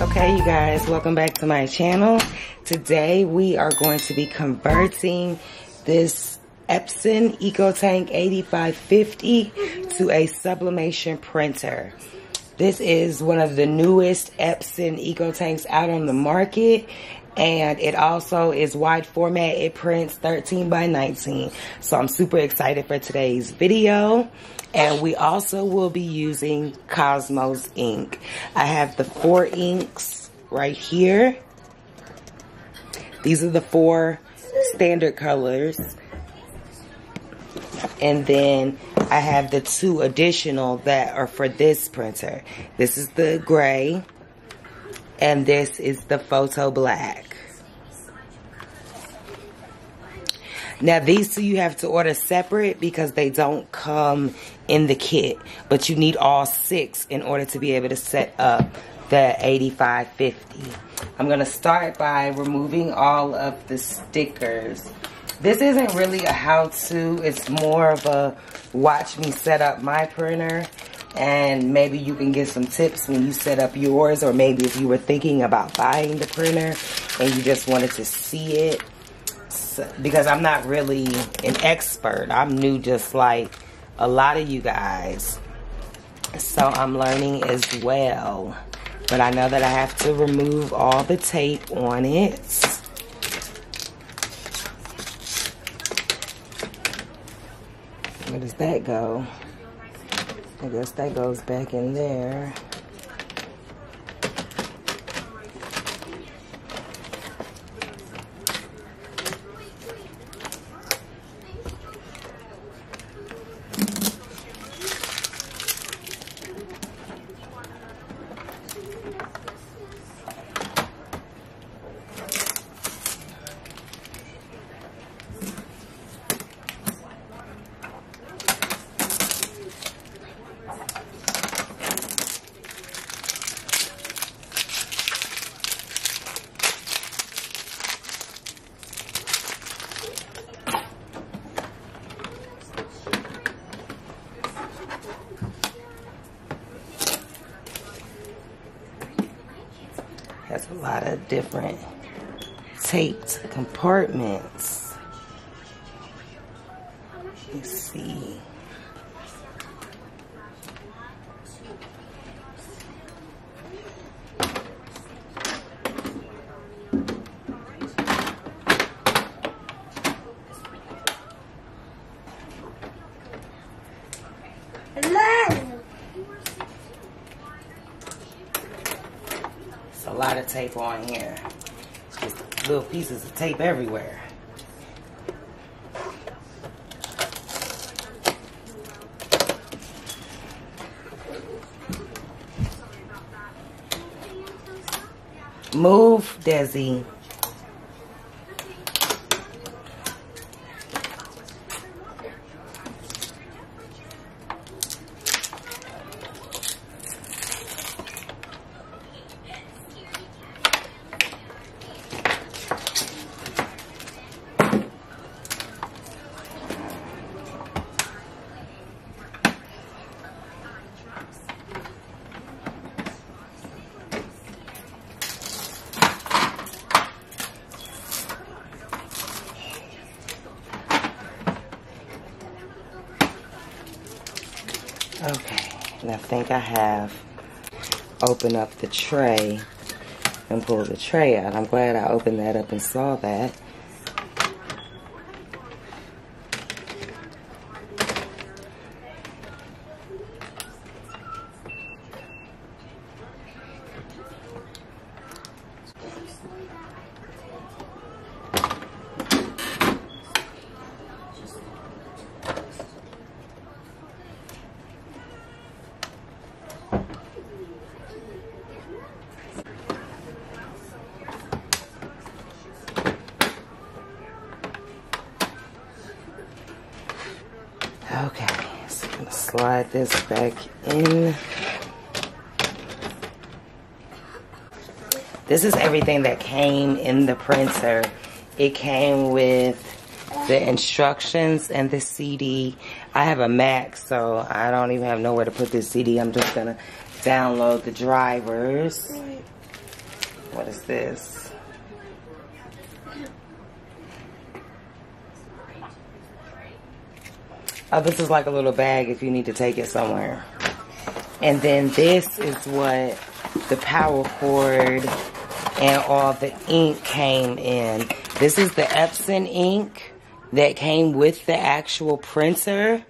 Okay, you guys, welcome back to my channel. Today we are going to be converting this Epson EcoTank 8550 to a sublimation printer. This is one of the newest Epson EcoTanks out on the market and it also is wide format. It prints 13 by 19. So I'm super excited for today's video. And we also will be using Cosmos ink. I have the four inks right here. These are the four standard colors. And then I have the two additional that are for this printer. This is the gray. And this is the photo black. Now these two you have to order separate because they don't come in the kit. But you need all six in order to be able to set up the 8550. I'm to start by removing all of the stickers. This isn't really a how-to. It's more of a watch me set up my printer. And maybe you can get some tips when you set up yours. Or maybe if you were thinking about buying the printer and you just wanted to see it because I'm not really an expert. I'm new just like a lot of you guys. So I'm learning as well. But I know that I have to remove all the tape on it. Where does that go? I guess that goes back in there. Has a lot of different taped compartments. Let's see. a lot of tape on here. Little pieces of tape everywhere. Move, Desi. Okay, and I think I have opened up the tray and pulled the tray out. I'm glad I opened that up and saw that. Okay, so I'm gonna slide this back in. This is everything that came in the printer. It came with the instructions and the CD. I have a Mac, so I don't even have nowhere to put this CD. I'm just gonna download the drivers. What is this? Oh, this is like a little bag if you need to take it somewhere. And then this is what the power cord and all the ink came in. This is the Epson ink that came with the actual printer.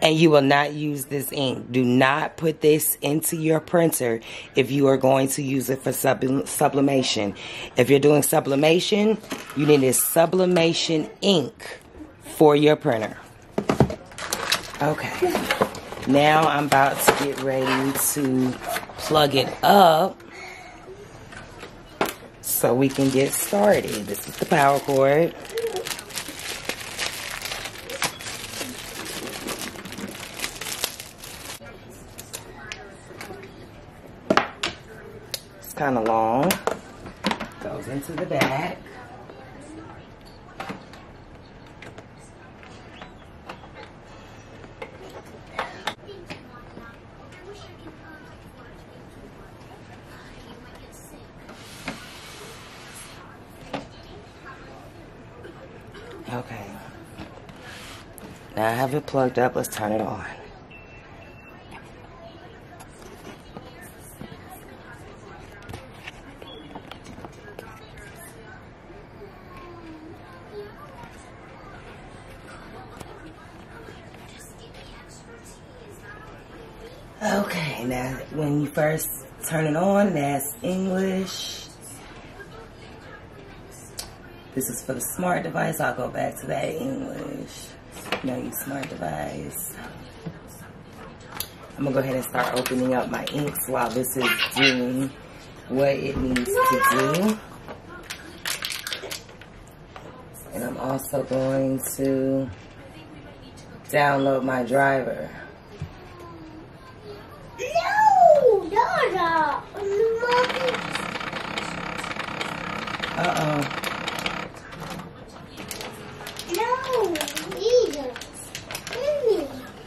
And you will not use this ink. Do not put this into your printer if you are going to use it for sub sublimation. If you're doing sublimation, you need a sublimation ink for your printer. Okay. Now I'm about to get ready to plug it up so we can get started. This is the power cord. It's kind of long. Goes into the back. Okay. Now I have it plugged up. Let's turn it on. Okay, now when you first turn it on, that's English. This is for the smart device. I'll go back to that English. No, you smart device. I'm gonna go ahead and start opening up my inks while this is doing what it needs to do. And I'm also going to download my driver. No, Dada. Uh-oh.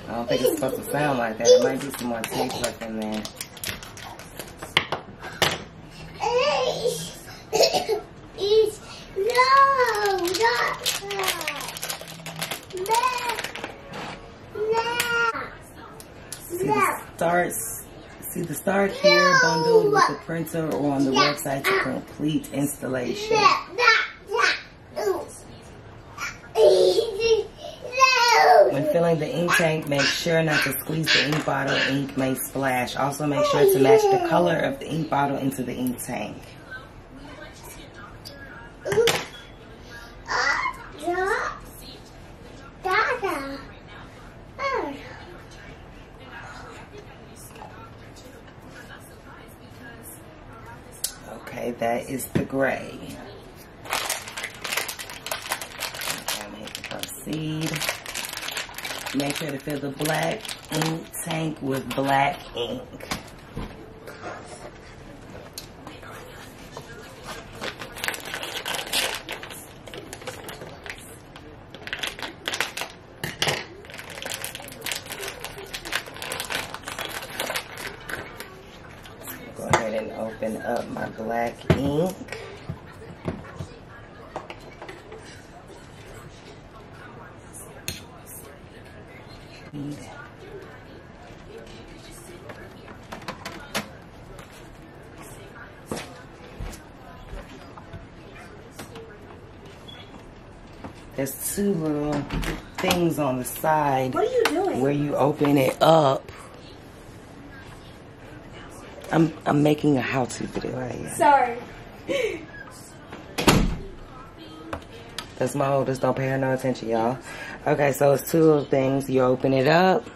I don't think it's supposed to sound like that. It might be some more tape left in there. See the starts. See the start here bundled with the printer or on the website to complete installation. When filling the ink tank, make sure not to squeeze the ink bottle. Ink may splash. Also make sure to match the color of the ink bottle into the ink tank. Okay, that is the gray. Proceed. Make sure to fill the black ink tank with black ink. Go ahead and open up my black ink. There's two little things on the side. What are you doing? Where you open it up. I'm I'm making a how-to video right here. Sorry. That's my oldest. Don't pay her no attention, y'all. Okay, so it's two little things. You open it up.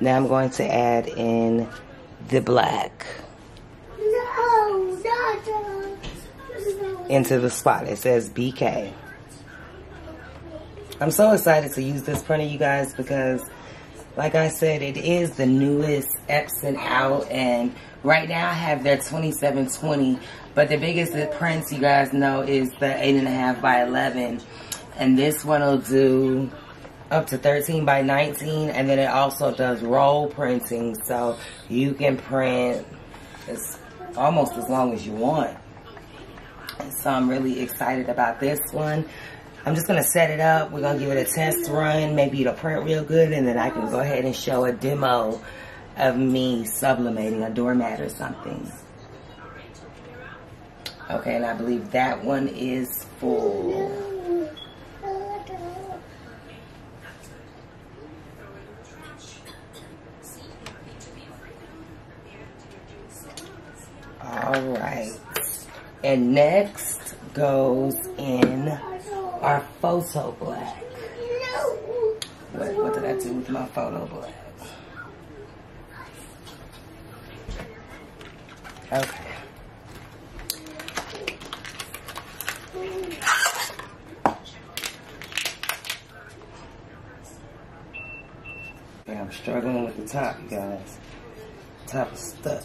Now I'm going to add in the black. No, Dada. Into the spot. It says BK. I'm so excited to use this printer, you guys, because like I said, it is the newest Epson out. And right now I have their 2720. But the biggest prints you guys know is the 8.5 by 11. And this one will do up to 13 by 19. And then it also does roll printing. So you can print as almost as long as you want. So I'm really excited about this one. I'm just gonna set it up. We're gonna give it a test run. Maybe it'll print real good and then I can go ahead and show a demo of me sublimating a doormat or something. Okay, and I believe that one is full. All right. And next goes in our photo black. What, what did I do with my photo black? Okay. I'm struggling with the top, guys. Top is stuck.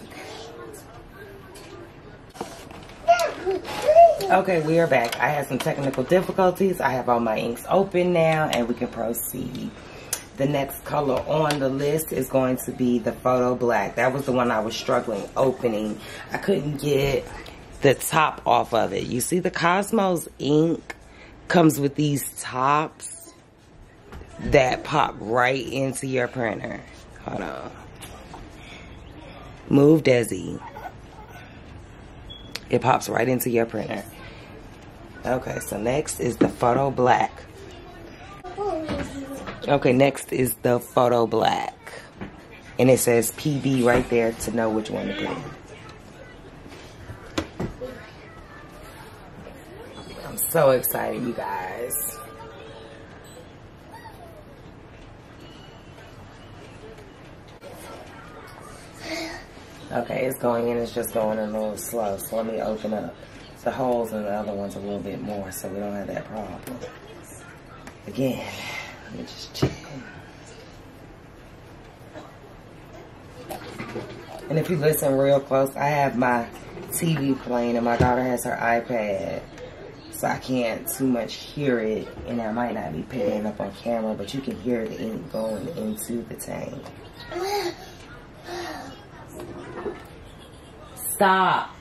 Okay, we are back. I had some technical difficulties. I have all my inks open now and we can proceed. The next color on the list is going to be the Photo Black. That was the one I was struggling opening. I couldn't get the top off of it. You see the Cosmos ink comes with these tops that pop right into your printer. Hold on. Move Desi. It pops right into your printer. Okay, so next is the Photo Black. Okay, next is the Photo Black. And it says PB right there to know which one to put. I'm so excited, you guys. Okay, it's going in, it's just going a little slow. So let me open up the holes in the other ones a little bit more so we don't have that problem. Again, let me just check. And if you listen real close, I have my TV playing and my daughter has her iPad. So I can't too much hear it and I might not be picking up on camera, but you can hear the ink going into the tank. Stop.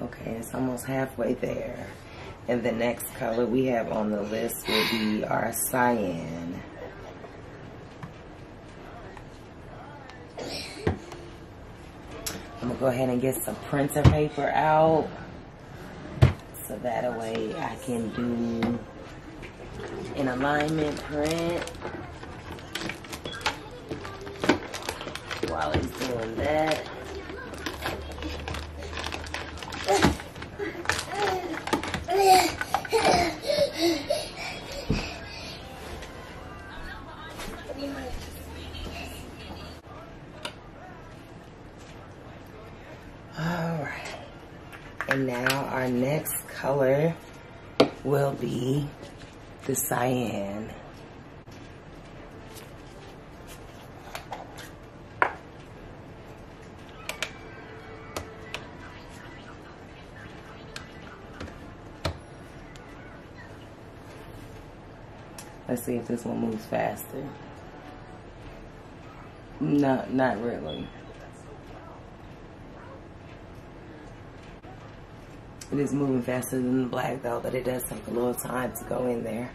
Okay, it's almost halfway there. And the next color we have on the list will be our cyan. I'm gonna go ahead and get some printer paper out. So that way I can do an alignment print. While he's doing that. Alright. And now our next color will be the cyan. Let's see if this one moves faster. No, not really. It is moving faster than the black though, but it does take a little time to go in there.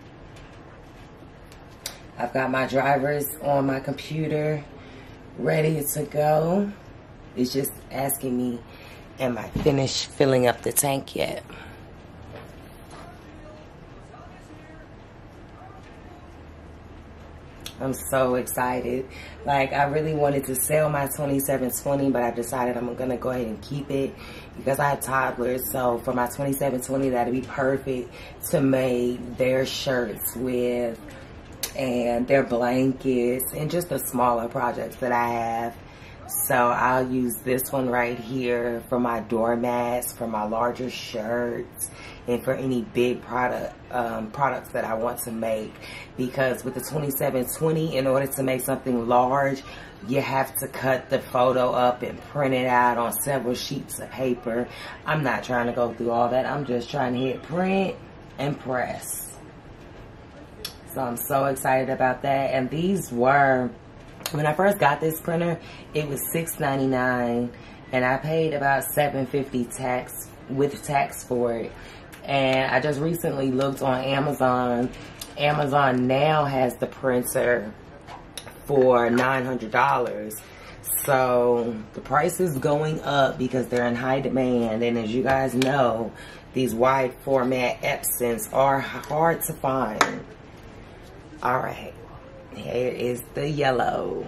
I've got my drivers on my computer ready to go. It's just asking me, am I finished filling up the tank yet? I'm so excited. Like, I really wanted to sell my 2720, but I decided I'm to go ahead and keep it because I have toddlers. So for my 2720, that'd be perfect to make their shirts with and their blankets and just the smaller projects that I have. So I'll use this one right here for my doormats, for my larger shirts, and for any big product um, products that I want to make. Because with the 2720, in order to make something large, you have to cut the photo up and print it out on several sheets of paper. I'm not trying to go through all that. I'm just trying to hit print and press. So I'm so excited about that. And these were, when I first got this printer, it was $6.99 and I paid about $7.50 tax with tax for it. And I just recently looked on Amazon. Amazon now has the printer for $900. So the price is going up because they're in high demand. And as you guys know, these wide format Epsons are hard to find. All right, here is the yellow.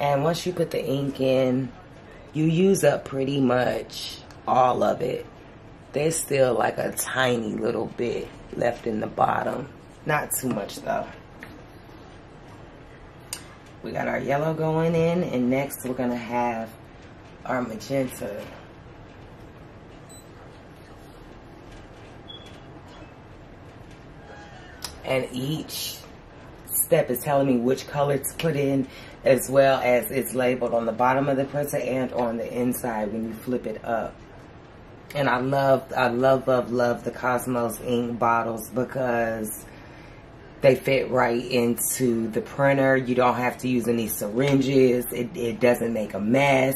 And once you put the ink in, you use up pretty much all of it. There's still like a tiny little bit left in the bottom. Not too much though. We got our yellow going in and next we're gonna have our magenta. And each step is telling me which color to put in as well as it's labeled on the bottom of the printer and on the inside when you flip it up. And I love, I love, love, love the Cosmos ink bottles because they fit right into the printer. You don't have to use any syringes. It, it doesn't make a mess.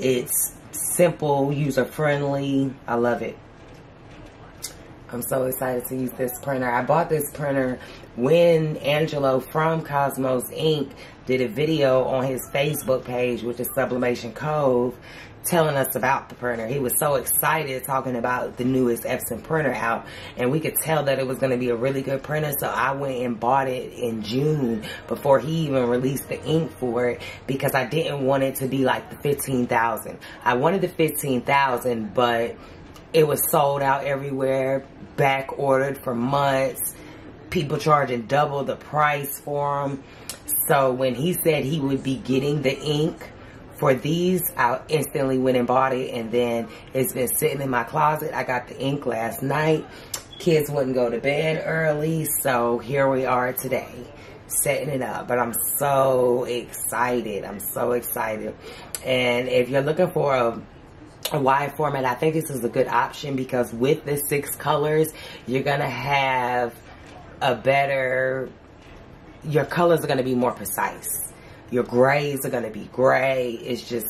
It's simple, user-friendly. I love it. I'm so excited to use this printer. I bought this printer when Angelo from Cosmos Inc. did a video on his Facebook page, which is Sublimation Cove, telling us about the printer. He was so excited talking about the newest Epson printer out. And we could tell that it was going to be a really good printer. So I went and bought it in June before he even released the ink for it because I didn't want it to be like the 15,000. I wanted the 15,000, but it was sold out everywhere, back ordered for months. People charging double the price for them. So when he said he would be getting the ink for these, I instantly went and bought it. And then it's been sitting in my closet. I got the ink last night. Kids wouldn't go to bed early. So here we are today setting it up. But I'm so excited. I'm so excited. And if you're looking for a a wide format, I think this is a good option because with the six colors, you're going to have a better your colors are going to be more precise. Your grays are going to be gray. It's just,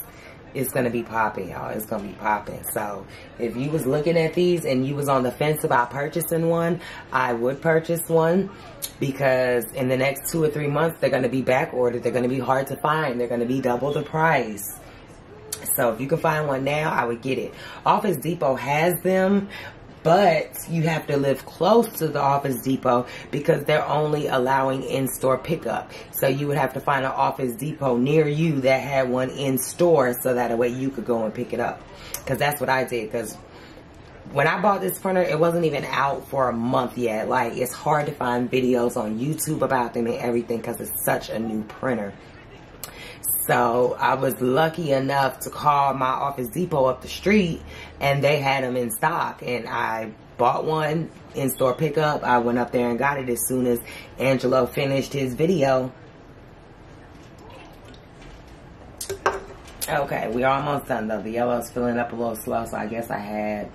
it's going to be popping, y'all. It's going to be popping. So if you was looking at these and you was on the fence about purchasing one, I would purchase one because in the next two or three months, they're going to be back ordered. They're going to be hard to find. They're going to be double the price. So if you can find one now, I would get it. Office Depot has them, but you have to live close to the Office Depot because they're only allowing in-store pickup. So you would have to find an Office Depot near you that had one in store so that way you could go and pick it up. Because that's what I did. Because when I bought this printer, it wasn't even out for a month yet. Like, it's hard to find videos on YouTube about them and everything because it's such a new printer. So I was lucky enough to call my Office Depot up the street and they had them in stock. And I bought one in-store pickup. I went up there and got it as soon as Angelo finished his video. Okay, we're almost done though. The yellow's filling up a little slow, so I guess I had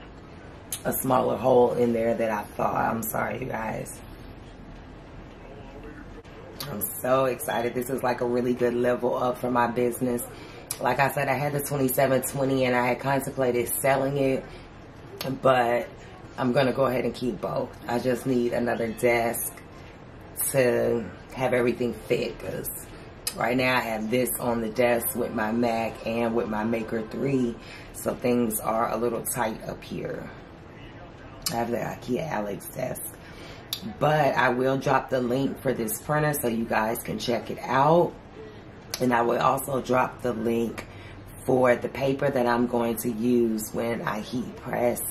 a smaller hole in there that I thought. I'm sorry, you guys. I'm so excited. This is like a really good level up for my business. Like I said, I had the 2720 and I had contemplated selling it, but I'm to go ahead and keep both. I just need another desk to have everything fit because right now I have this on the desk with my Mac and with my Maker 3. So things are a little tight up here. I have the IKEA Alex desk. But I will drop the link for this printer so you guys can check it out. And I will also drop the link for the paper that I'm going to use when I heat press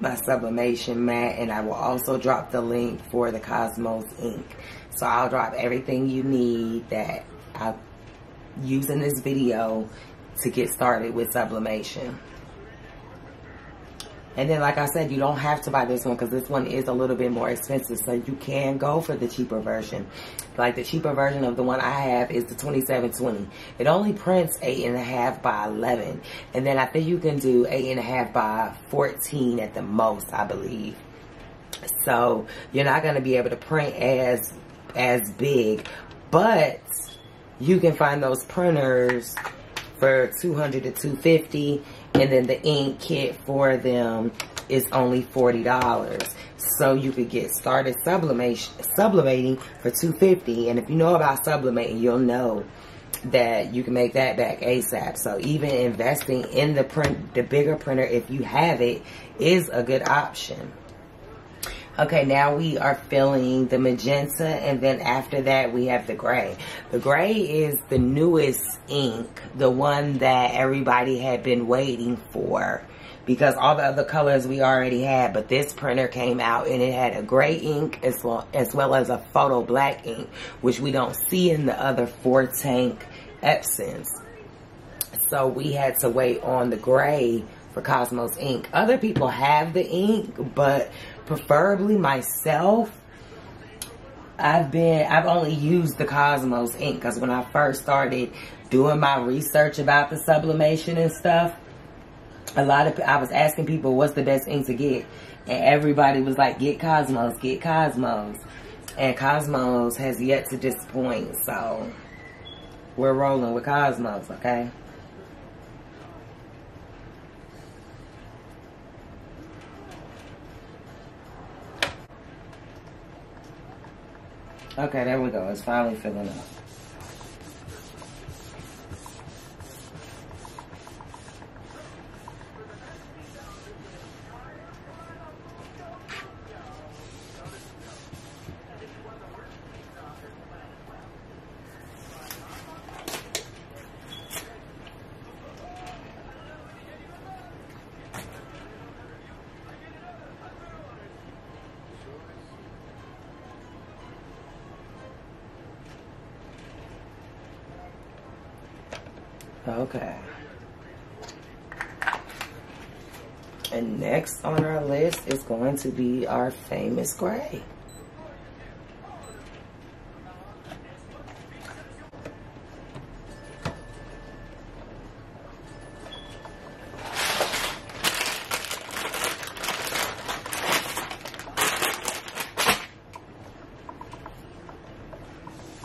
my sublimation mat. And I will also drop the link for the Cosmos ink. So I'll drop everything you need that I use in this video to get started with sublimation. And then, like I said, you don't have to buy this one because this one is a little bit more expensive. So you can go for the cheaper version. Like the cheaper version of the one I have is the 2720. It only prints eight and a half by 11. And then I think you can do eight and a half by 14 at the most, I believe. So you're not going to be able to print as, as big, but you can find those printers for 200 to 250 and then the ink kit for them is only $40. So you could get started sublimation, sublimating for 250 And if you know about sublimating, you'll know that you can make that back ASAP. So even investing in the print, the bigger printer, if you have it, is a good option. Okay, now we are filling the magenta and then after that we have the gray. The gray is the newest ink, the one that everybody had been waiting for because all the other colors we already had, but this printer came out and it had a gray ink as well as, well as a photo black ink, which we don't see in the other four tank Epsons. So we had to wait on the gray for Cosmos ink. Other people have the ink, but preferably myself, I've been, I've only used the Cosmos ink because when I first started doing my research about the sublimation and stuff, a lot of, I was asking people what's the best ink to get. And everybody was like, get Cosmos, get Cosmos. And Cosmos has yet to disappoint. So we're rolling with Cosmos, okay? Okay, there we go. It's finally filling up. Okay. And next on our list is going to be our famous gray.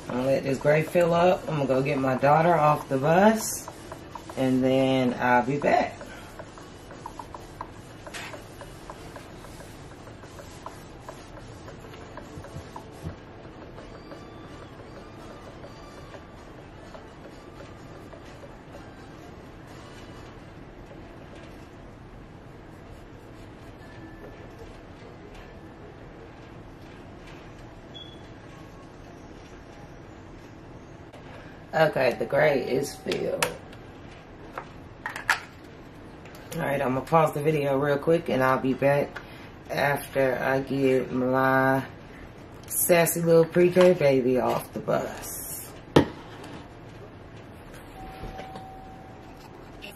Gonna let this gray fill up. I'm gonna go get my daughter off the bus and then I'll be back. Okay, the gray is filled. Alright, I'm going to pause the video real quick and I'll be back after I get my sassy little pre-K baby off the bus.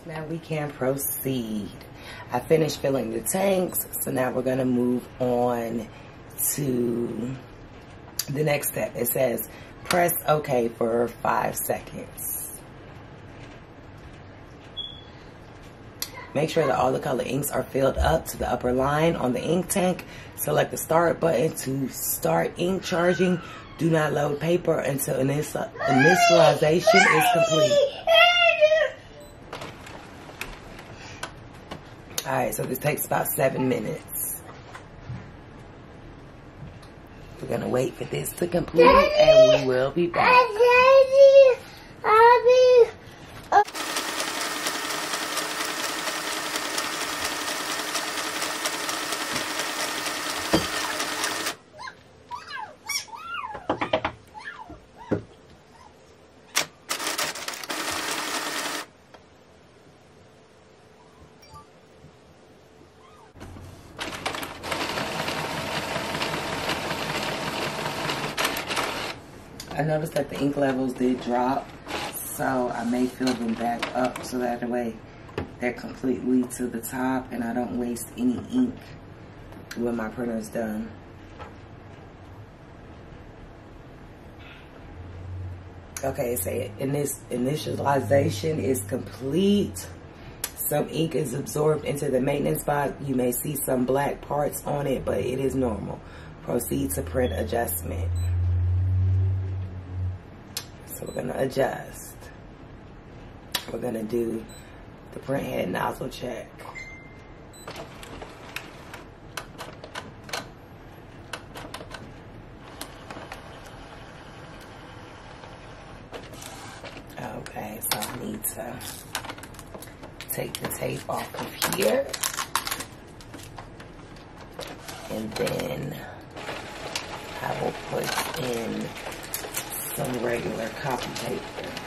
Now we can proceed. I finished filling the tanks, so now we're going to move on to the next step. It says press OK for five seconds. Make sure that all the color inks are filled up to the upper line on the ink tank. Select the start button to start ink charging. Do not load paper until initialization is complete. Alright, so this takes about seven minutes. We're going to wait for this to complete and we will be back. I noticed that the ink levels did drop, so I may fill them back up so that way they're completely to the top and I don't waste any ink when my printer is done. Okay, say so in this initialization is complete. Some ink is absorbed into the maintenance box. You may see some black parts on it, but it is normal. Proceed to print adjustment. So we're gonna adjust. We're gonna do the print head nozzle check. Okay, so I need to take the tape off of here. And then I will put in some regular copy paper.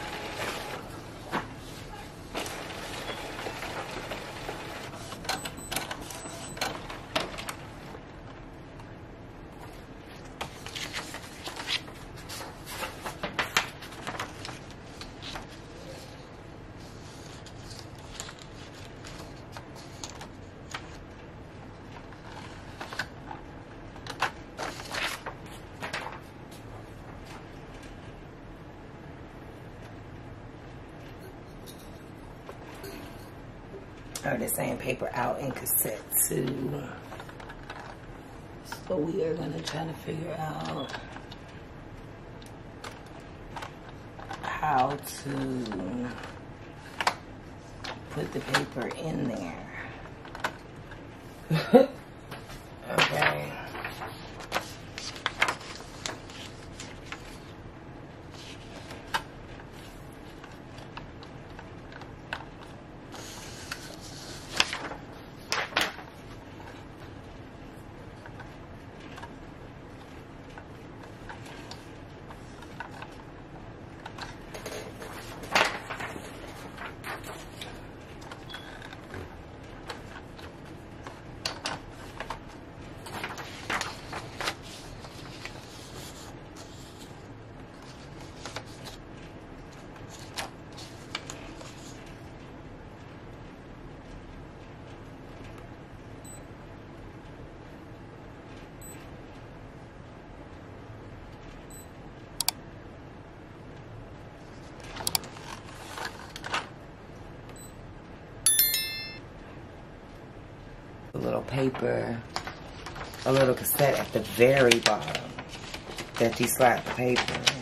or the same in cassette uh, too. So we are gonna try to figure out how to put the paper in there. okay. a little paper, a little cassette at the very bottom that you slap the paper in.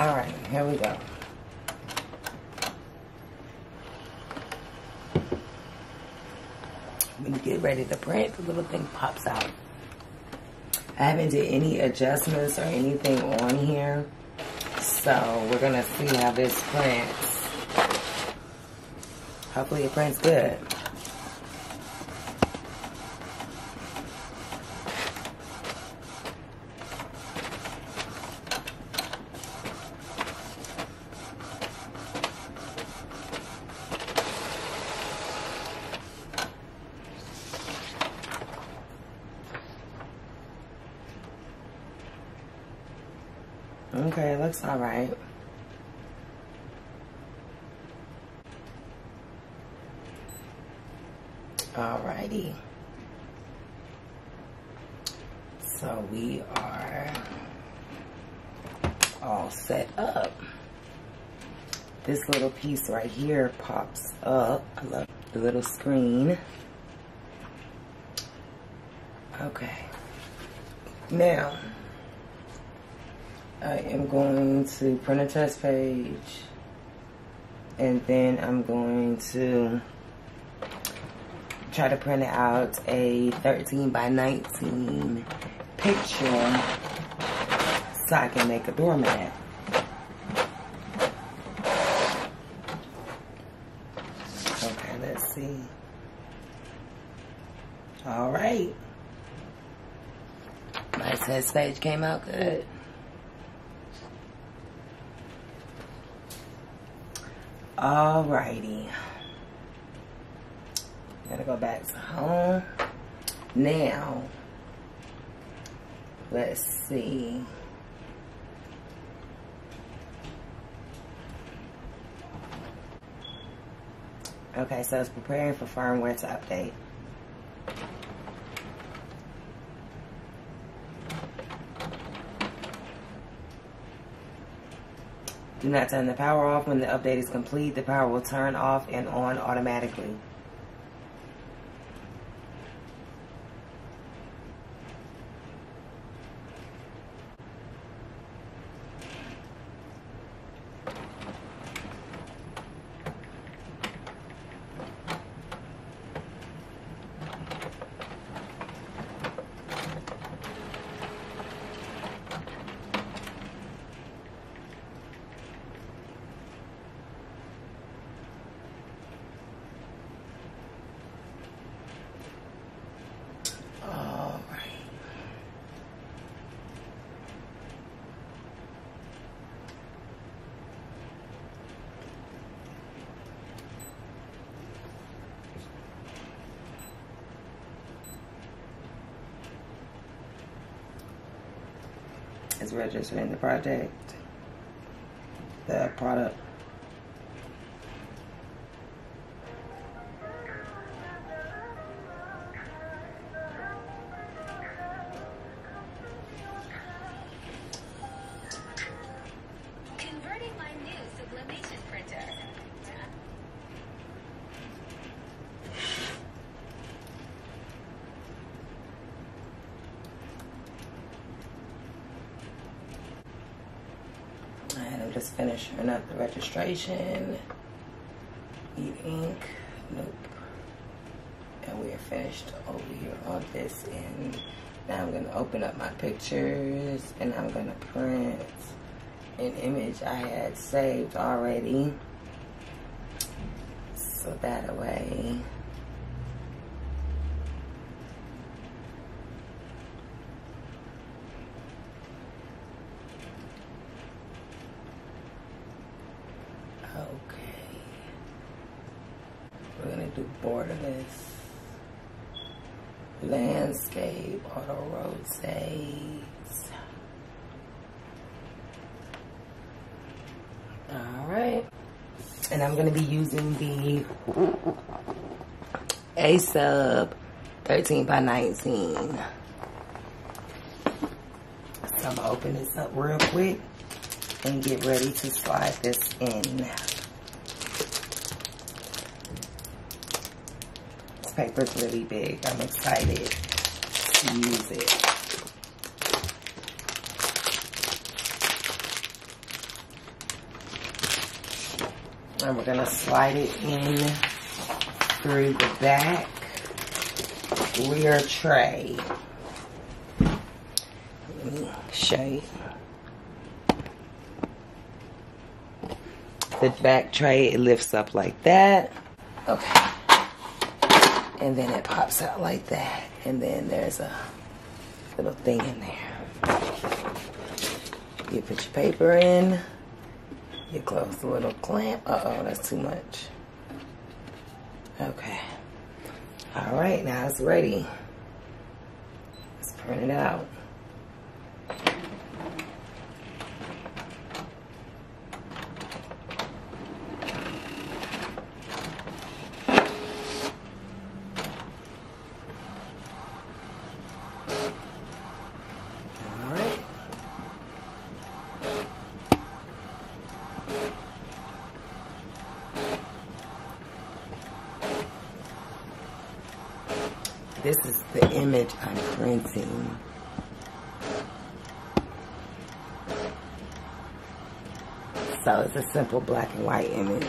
All right, here we go. When you get ready to print, the little thing pops out. I haven't did any adjustments or anything on here. So we're gonna see how this prints. Hopefully it prints good. Okay, looks all right. Alrighty. So we are all set up. This little piece right here pops up. I love the little screen. Okay. Now, I am going to print a test page and then I'm going to try to print out a 13 by 19 picture so I can make a doormat. Okay, let's see. All right. My test page came out good. Alrighty. Gotta go back to home. Now, let's see. Okay, so it's preparing for firmware to update. Do not turn the power off. When the update is complete, the power will turn off and on automatically. It's registering the project, the product. Just finishing up the registration. Ink. Nope. And we are finished over here on this end. Now I'm gonna open up my pictures and I'm gonna print an image I had saved already. So that way. Okay. We're gonna do borderless. Landscape, auto rotates. Alright. And I'm gonna be using the A sub 13 by 19. So I'm gonna open this up real quick and get ready to slide this in. This paper's really big. I'm excited And we're gonna slide it in through the back rear tray. Let me show you. The back tray, it lifts up like that. Okay. And then it pops out like that. And then there's a little thing in there. You put your paper in. You close the little clamp. Uh-oh, that's too much. Okay. All right, now it's ready. Let's print it out. All right. This is the image I'm printing. So it's a simple black and white image.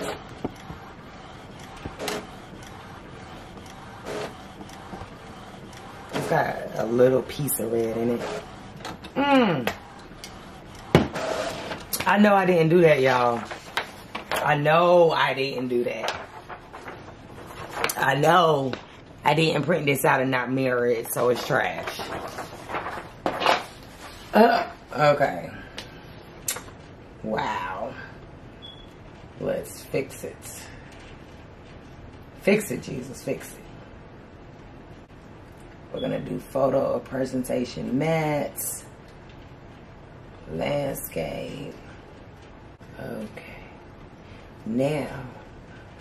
It's got a little piece of red in it. Mmm. I know I didn't do that, y'all. I know I didn't do that. I know I didn't print this out and not mirror it, so it's trash. Uh, okay. Wow. Let's fix it. Fix it, Jesus, fix it. We're gonna do photo or presentation mats, landscape. Okay. Now,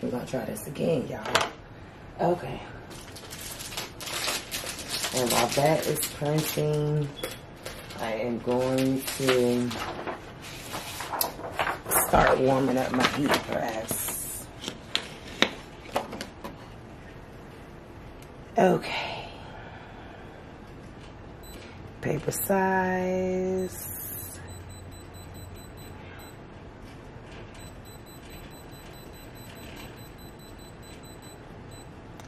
we're gonna try this again, y'all. Okay. And while that is printing, I am going to start warming up my heat press. Okay. Paper size.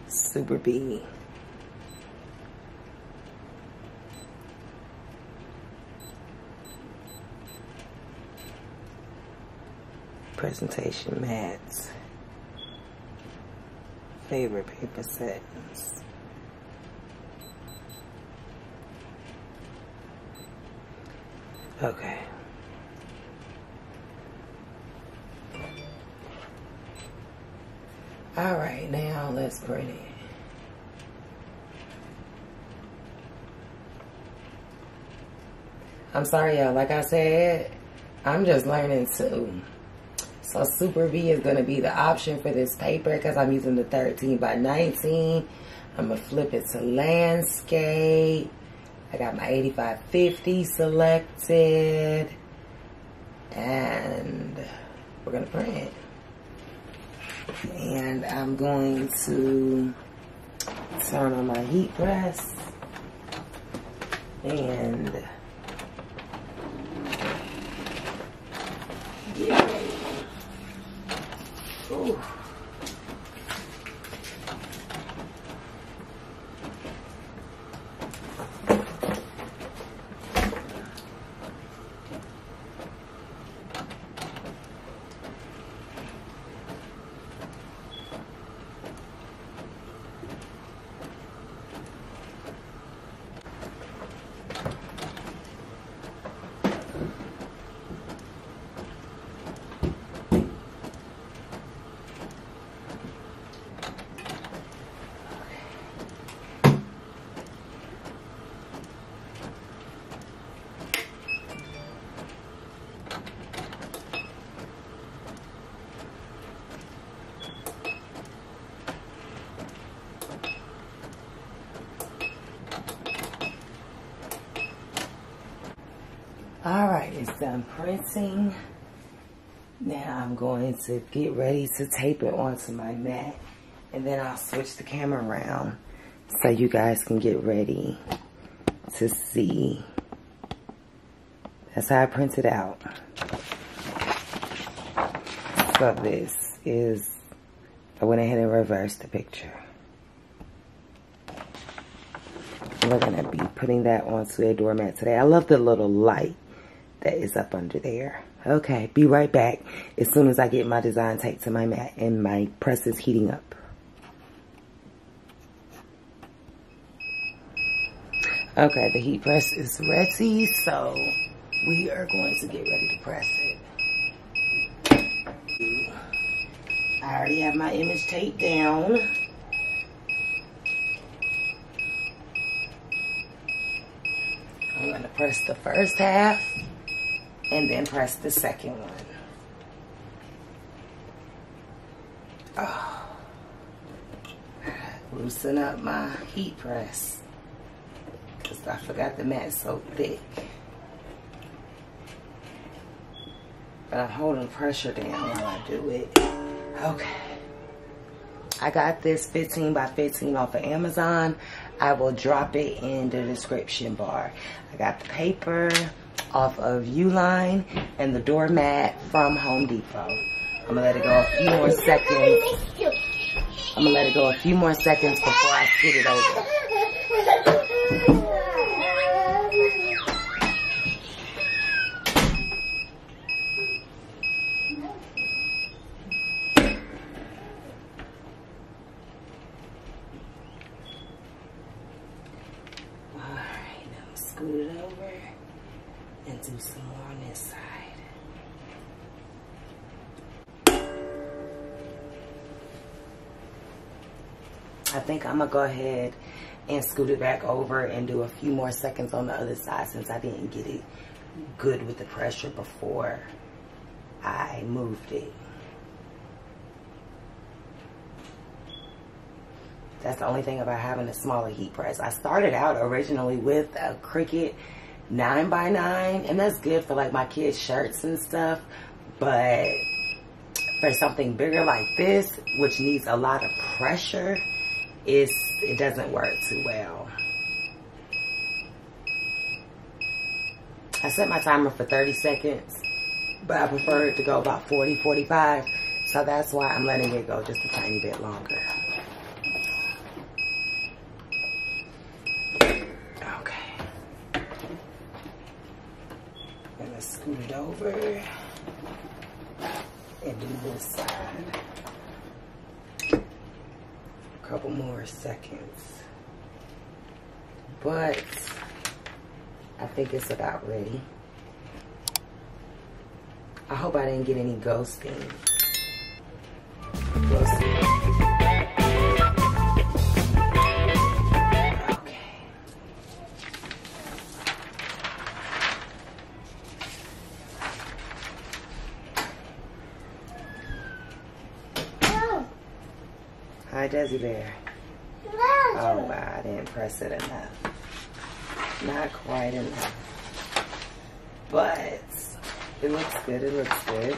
Super B. Presentation mats. Favorite paper settings. Okay. All right, now let's print it. I'm sorry, y'all. Like I said, I'm just learning too. So Super B is going to be the option for this paper because I'm using the 13 by 19. I'm going to flip it to landscape. I got my 8550 selected. And we're going to print. And I'm going to turn on my heat press. And get ready. Ooh. All right, it's done printing. Now I'm going to get ready to tape it onto my mat. And then I'll switch the camera around so you guys can get ready to see. That's how I print it out. So this is, I went ahead and reversed the picture. We're gonna be putting that onto a doormat today. I love the little light that is up under there. Okay, be right back as soon as I get my design taped to my mat and my press is heating up. Okay, the heat press is ready, so we are going to get ready to press it. I already have my image taped down. I'm to press the first half and then press the second one. Oh. Loosen up my heat press. Because I forgot the mat's so thick. But I'm holding pressure down while I do it. Okay. I got this 15 by 15 off of Amazon. I will drop it in the description bar. I got the paper off of Uline and the doormat from Home Depot. I'm gonna let it go a few more seconds. I'm gonna let it go a few more seconds before I scoot it over. Alright, now scoot it over and do some more on this side. I think I'm gonna go ahead and scoot it back over and do a few more seconds on the other side since I didn't get it good with the pressure before I moved it. That's the only thing about having a smaller heat press. I started out originally with a Cricut 9x9 and that's good for like my kids shirts and stuff but for something bigger like this which needs a lot of pressure it's it doesn't work too well. I set my timer for 30 seconds but I prefer it to go about 40 45 so that's why I'm letting it go just a tiny bit longer okay gonna scoot it over and do this side. A couple more seconds. But I think it's about ready. I hope I didn't get any ghosting. We'll Desi Bear. Oh, wow, I didn't press it enough. Not quite enough. But it looks good, it looks good.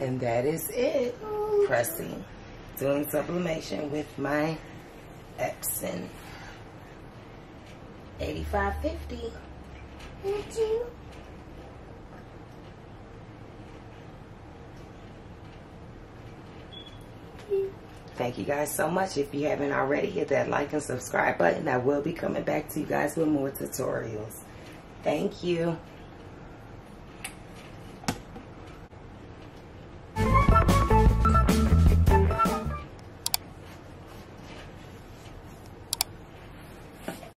And that is it. Pressing. Doing sublimation with my Epson 8550. Did you? Thank you guys so much. If you haven't already, hit that like and subscribe button. I will be coming back to you guys with more tutorials. Thank you.